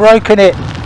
broken it.